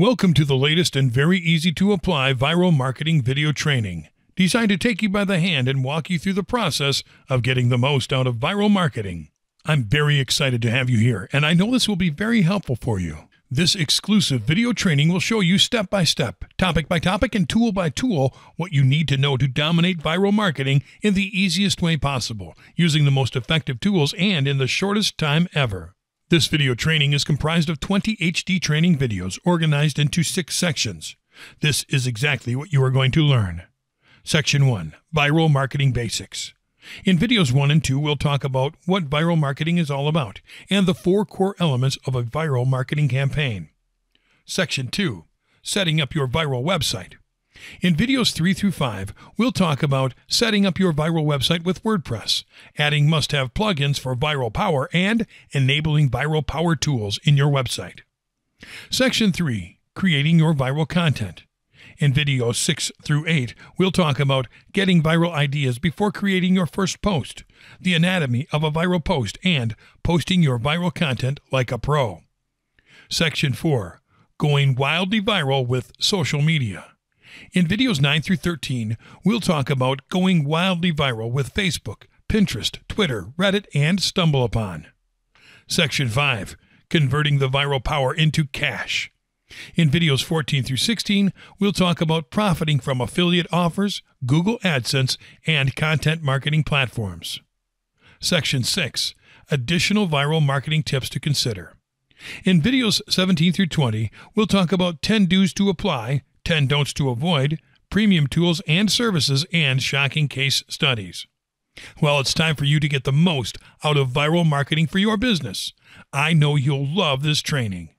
Welcome to the latest and very easy to apply viral marketing video training, designed to take you by the hand and walk you through the process of getting the most out of viral marketing. I'm very excited to have you here, and I know this will be very helpful for you. This exclusive video training will show you step by step, topic by topic, and tool by tool what you need to know to dominate viral marketing in the easiest way possible, using the most effective tools and in the shortest time ever. This video training is comprised of 20 HD training videos organized into six sections. This is exactly what you are going to learn. Section 1 Viral Marketing Basics. In videos 1 and 2, we'll talk about what viral marketing is all about and the four core elements of a viral marketing campaign. Section 2 Setting up your viral website. In videos 3 through 5, we'll talk about setting up your viral website with WordPress, adding must have plugins for viral power, and enabling viral power tools in your website. Section 3 Creating your viral content. In videos 6 through 8, we'll talk about getting viral ideas before creating your first post, the anatomy of a viral post, and posting your viral content like a pro. Section 4 Going wildly viral with social media. In videos 9 through 13, we'll talk about going wildly viral with Facebook, Pinterest, Twitter, Reddit, and StumbleUpon. Section 5 Converting the viral power into cash. In videos 14 through 16, we'll talk about profiting from affiliate offers, Google AdSense, and content marketing platforms. Section 6 Additional viral marketing tips to consider. In videos 17 through 20, we'll talk about 10 do's to apply, 10 don'ts to avoid, premium tools and services, and shocking case studies. Well, it's time for you to get the most out of viral marketing for your business. I know you'll love this training.